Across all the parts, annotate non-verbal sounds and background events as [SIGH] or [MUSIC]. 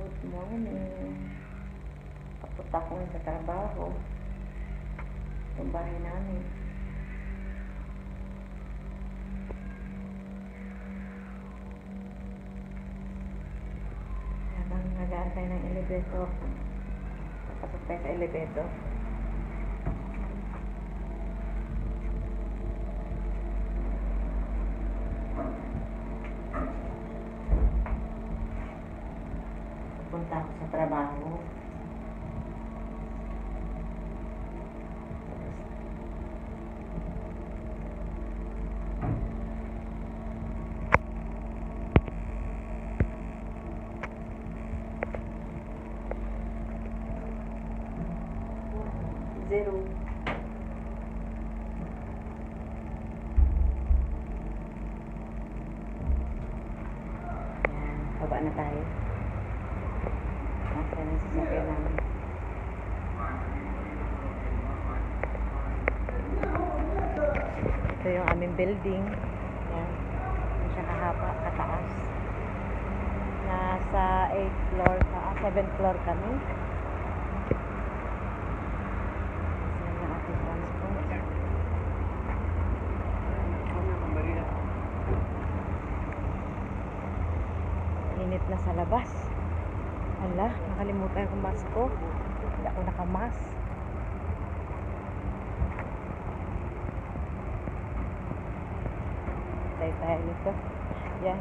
Good morning. Papunta ko sa trabaho. Itong bahay namin. Habang nag-aantay ng elevator. Papasok sa elevator. Pupunta ako sa trabaho. Zero. Yan, baba na tayo. Nasa na sasakyan namin. Ito yung aming building. Yan. Hindi siya kahaba, kataas. Nasa 8th floor, ah, 7th floor kami. Ang. Init na sa labas. Hala, nakalimutan ko mask ko. Hindi ako nakamas. Tayo tayo nito. Yan.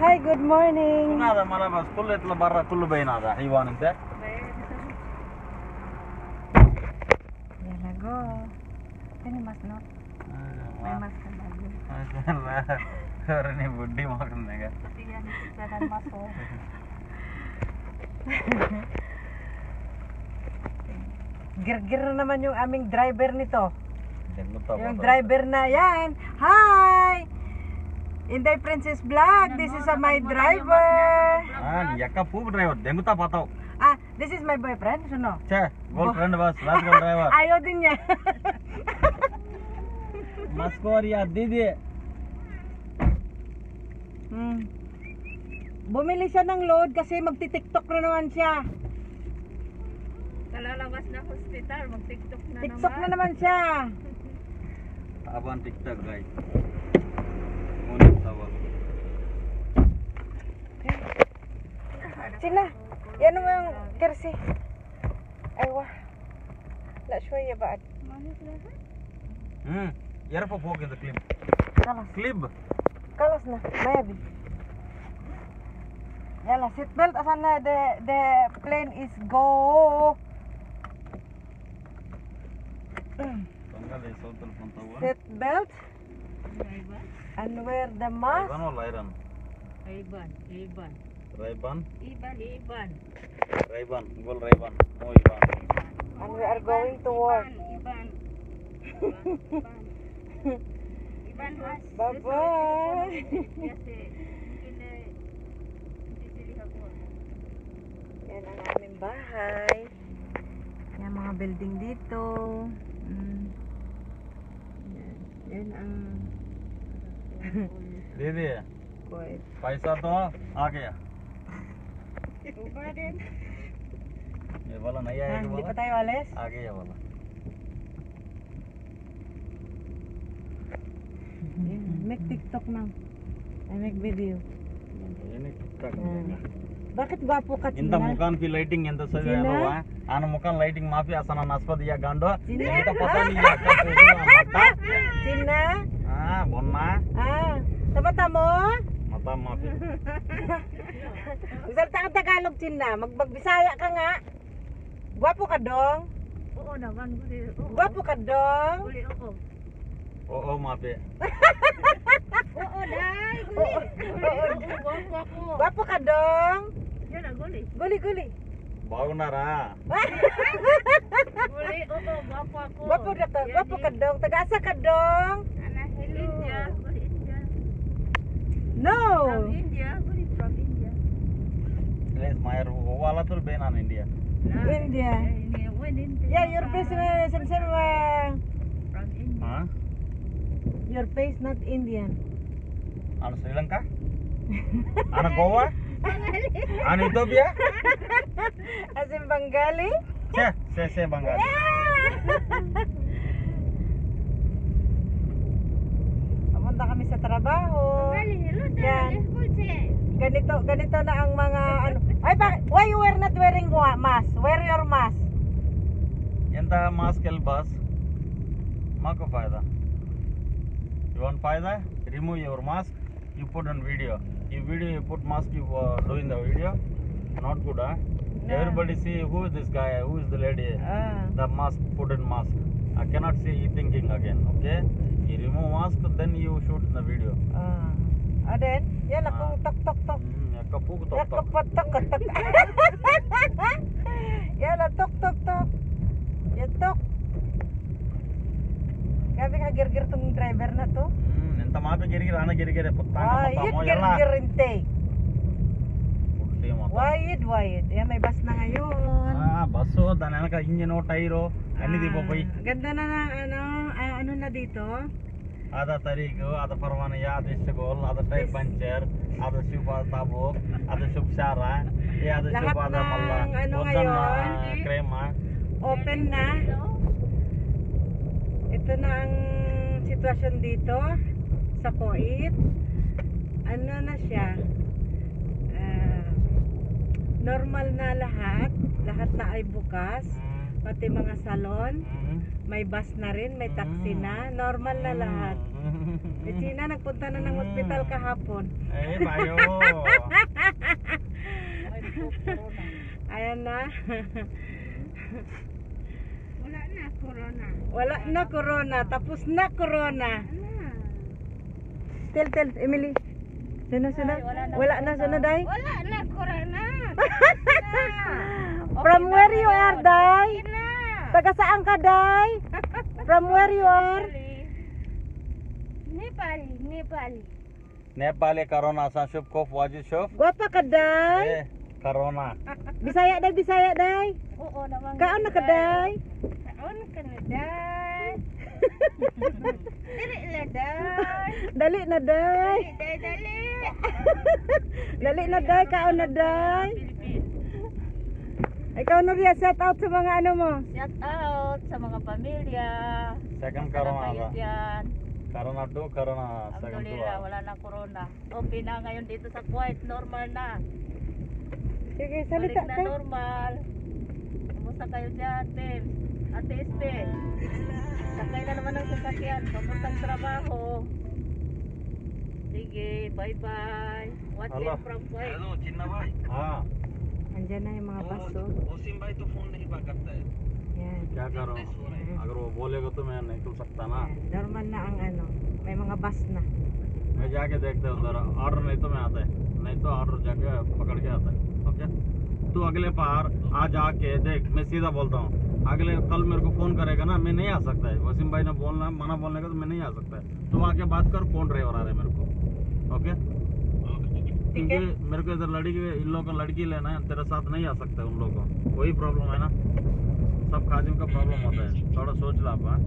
Hi, good morning. هذا مالا بس كله يطلع برا كله بين هذا حيوان انت ngobrol ini mas Nur. Memang bagus mas. Nur sore [LAUGHS] ini Budi maksudnya kan? Iya disiksa dan [LAUGHS] gir-gir naman yung aming driver nito yung driver na yan hi Inday Princess Black, this is my driver. Ah, yakap po driver. Demo ta pataw. This is my boyfriend, सुनो छे boyfriend बस रात को driver Ayo दिन है मस्कोर या दीदी hmm. Bumili siya ng load kasi magti-tiktok na naman siya. Kalalabas na hospital, mag-tiktok na TikTok naman. TikTok na naman siya. Abang TikTok, guys. Ngunit tawag. Okay. Sina. mo yung kersi. Ay, wah. La شوية بعد. Hmm. Yarpa poke in the clip. خلاص Clip. خلاص na. ما يبي. يلا seat belt عشان the the plane is go. Tanggal ay sautal pantawan. Seat belt Iban, and wear the mask. Rayban wala Iran. Iban, Iban. Rayban. Iban, Iban. Rayban. Gol Rayban. Mo Iban. And we are going to work. Iban. Iban. Iban has. Bye-bye. Kasi, hindi hindi sila ako. Yan ang aming bahay. Yan mga building dito. Mm. Yan. Yan ang Didi. quiet. पैसा तो आ गया ऊपर दिन ये वाला नहीं आएगा वाला पता make tiktok now I make video. Ini tiktok nah. bakit gwapo ka Inta ah? mukaan fi lighting enta ya ano wa ana lighting mafi asana naspa dia gando. Ah. Ya kan, Cina ah bonna ah. ah Tapata mo mama. Magsalta ka Tagalog, Chin na. Ka nga. Gwapo ka dong. Oo naman. Gwapo ka dong. Guli, oh, oo. Oo, oh, mabe. oo, oh, day. Oo, oo. Gwapo. Gwapo ka dong. Yan na, guli. Guli, guli. Bagunaraa. [LAUGHS] Guli, oo. Gwapo ako. Gwapo, ka dong. Tagasa ka dong. Anahelin niya. No. From India. Who is from India? Yes, my wala tul India. Nah, India. Eh, yeah, your face nah, is same same. From India. Huh? Your face not Indian. Ano Sri Lanka? [LAUGHS] ano Goa? ano Ethiopia? As in Bengali? Yeah, same same Bengali. Yeah. [LAUGHS] Pamunta kami sa trabaho. hello, Yan. escuche. Ganito, ganito na ang mga ano. Ay, bakit? Why you were not wearing wa- mask? Wear your mask. ఎంత mask ఎల్ బాస్ మాకు ఫాయిదా you want ఫాయిదా remove your mask you put an video ఈ video you put mask you doing the video not good everybody see who is this guy who is the lady Ah. the mask put in mask i cannot see you thinking again okay you remove mask, then you shoot the video. Ah. And then, yan, akong ah. tok tok tok. Mm, yakapug tok tok. Yakapatok tok. [LAUGHS] tok yan, tok tok tok. Yan, tok. Grabe ka gerger tong driver na to. Mm, enta mape gerger ana gerger putta ah, mata mo yalla. Ah, gerger. Wide wide. Yeah, may bus na ngayon. Ah, baso, danana ka inyo no tyro. Ano, ah, di po, boy? Ganda na ng ano, ah, ano na dito. ಅದ ತರೀಗು ಅದ ಪರವಾನಯ್ಯ ಅದ ಇಸ್ಗೋಲ್ ಅದ tyre puncture ಅದ ಶುಭ tabok ada shop Sarah eh ada shop ada Mala ano ngayon krema open na. Ito na ang sitwasyon dito sa Kuwait ano na siya? Uh, normal na lahat. Lahat na ay bukas. Pati mga salon. May bus na rin, may taxi na. Normal na lahat. Si [LAUGHS] Gina nagpunta na ng hospital kahapon. Eh, bayo. [LAUGHS] Ayan na. Wala na, corona. Wala na corona. Tapos na corona. Tell, tell, Emily. Sino, sino? Ay, wala na Wala na, sino, Day? Wala na, corona. [LAUGHS] From where you are, Day? Taga saan ka, Day? [LAUGHS] From where you are? Nepali, Nepali. Nepali Corona sa shop ko wajid shop. Gwapa ka, Day? Eh, Corona. [LAUGHS] Bisaya day, Bisaya day. Oo naman. Kaon na ka day? Kaon ka na day. [LAUGHS] Dali na day. Dali na day. Dali, dali. Dali na day, kaon na day. Ikaw Nuria, shout out sa mga ano mo. Shout out sa mga pamilya. Second corona ba? Corona 2, corona second 2. wala na corona. Okay na ngayon dito sa Kuwait, normal na. Sige, salita Balik na kayo. normal. Kumusta kayo dyan, Tim? Ate Este. Sakay na naman ng sasakyan. Papuntang trabaho. Sige, bye-bye. What's Hello. it from Kuwait? Hello, Chinna Ah. Andyan na yung mga baso. Wasim भाई तो फ़ोन नहीं करता है। क्या करो? अगर वो बोलेगा तो मैं नहीं निकल सकता ना। Yan. Normal na ang ano. May mga bus na. मैं जाके देखता हूँ उधर ऑर्डर नहीं तो मैं आता है। नहीं तो ऑर्डर जाके पकड़ के आता है। ओके? तू अगले बार आज आके देख मैं सीधा बोलता हूँ। अगले कल मेरे को फ़ोन करेगा ना मैं नहीं आ सकता है। वसीम भाई ने बोलना मना बोलने का तो मैं नहीं आ सकता है। तू आके बात कर कौन ड्राइवर आ रहा है मेरे को? ओके? क्योंकि मेरे को इधर लड़की इन लोगों का लड़की लेना है तेरे साथ नहीं आ सकता उन लोगों को। वही प्रॉब्लम है ना? सब खादिम का प्रॉब्लम होता है। थोड़ा सोच ला आप हाँ?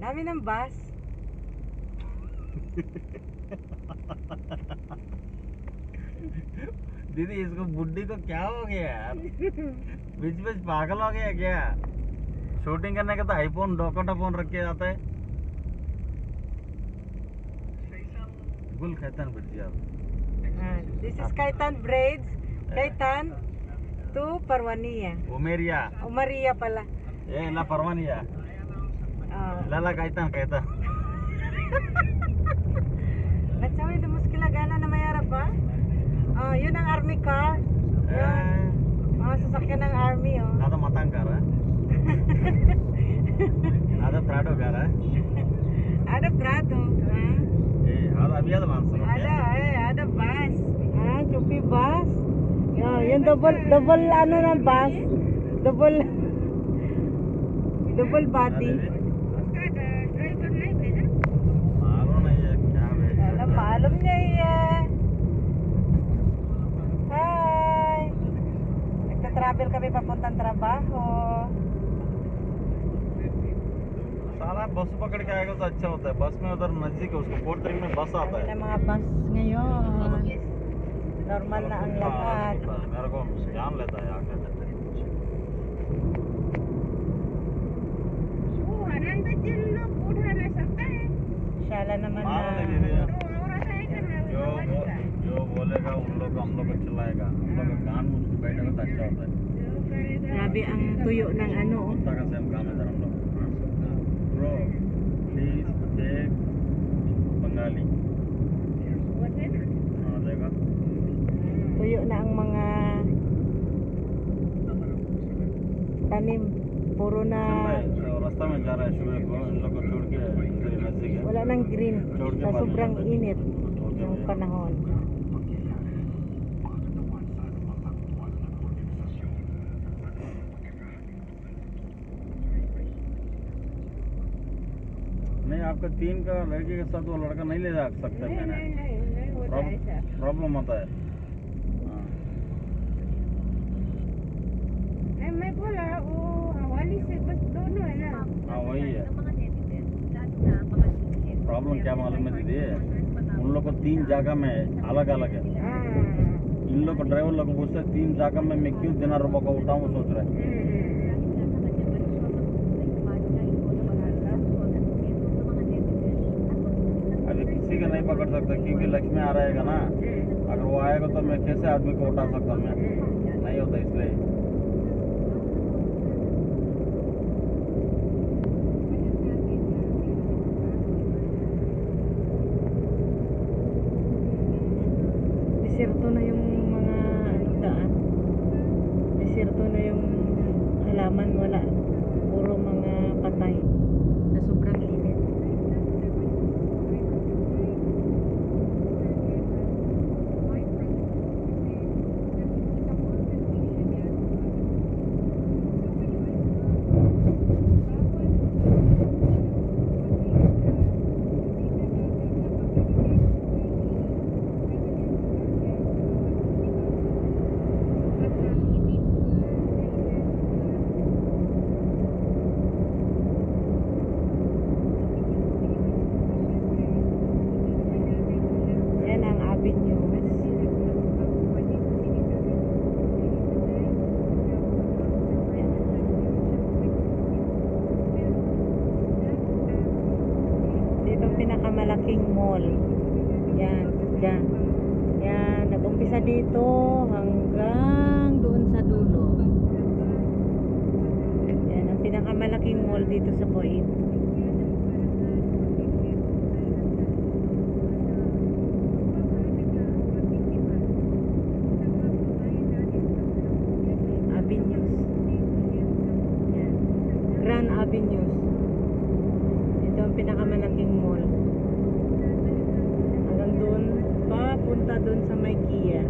Yan, [LAUGHS] [LAUGHS] दीदी इसको बुड्ढी को क्या हो गया यार बीच बीच पागल हो गया क्या शूटिंग करने का तो आईफोन डोकोटा फ़ोन रख के जाता है गुल खैतन बिट यार Ayan, this is Kaitan Braids. Kaitan to Parwania. उमेरिया Maria pala. ए ला परवानिया Ah. लाला कैतन कैतन Oh, yun ang army car. Yun. Oh, sasakyan ng army, oh. Nada matang kara. Eh. [LAUGHS] Nada Prado kara. Eh. Ada Prado. Eh, ada abiyada mansa. Ada, eh, ada bus. Ah, chupi bus. Yeah, yung double, double ano ng bus. Double, double body. Alam, maalam niya yan. Nagta-travel kami papuntang trabaho. साला बस पकड़ के आएगा तो अच्छा होता है बस में उधर नज़दीक है उसको फोर्थ में बस आता है mga bus ngayon. Normal na ang lahat. मेरे को जान लेता है आके Shala naman मारो na. नहीं दीदी जो वो- जो बोलेगा उन लोग हम लोग को चिल्लाएगा हम लोग का कान मुझ को बैठेगा तो अच्छा होता है Grabe ang tuyo ng ano. oh. कुत्ता का सेम काम है इधर हम लोग ब्रो प्लीज टेक बंगाली हाँ देखा Tuyo na ang mga tanim. Puro na चल रहे रास्ता में जा रहा है सुबह को इन लोग को छोड़ के इधर ही नजदीक है wala nang green Choke na pa. sobrang init ng panahon. नहीं आपका तीन का लड़के के साथ वो लड़का नहीं ले जा सकते मैंने प्रॉब्लम होता है। हाँ। हाँ वही है। प्रॉब्लम क्या मालूम है दीदी? उन लोग को तीन जगह में अलग अलग है। इन लोग को ड्राइवर लोग को पूछते तीन जगह में मैं क्यों देना रुपये को उठाऊँ सोच रहे मैं किसी का नहीं पकड़ सकता, क्योंकि लक्ष्मी आ रहेगा ना। अगर वो आएगा तो मैं कैसे आदमी को उठा सकता मैं? नहीं होता इसलिए। Pinakamalaking mall. Yan, yan. Yan, nag-umpisa dito hanggang doon sa dulo. Yan, ang pinakamalaking mall dito sa Kuwait. Avenues. Yan. Grand Avenues. Ito ang pinakamalaking mall. Hanggang doon, papunta doon sa may Kia. Yan.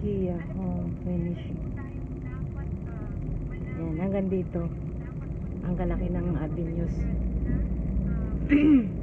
Kia home finish. Yan, hanggang dito. Ang kalaki ng avenues. [CLEARS THROAT]